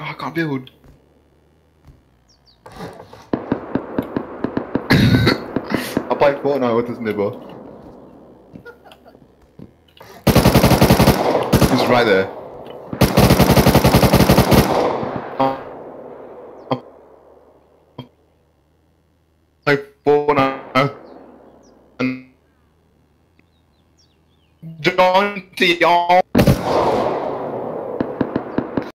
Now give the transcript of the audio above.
Oh, I can't build. I play Fortnite with this nibber. He's right there. I Fortnite. And John Dion.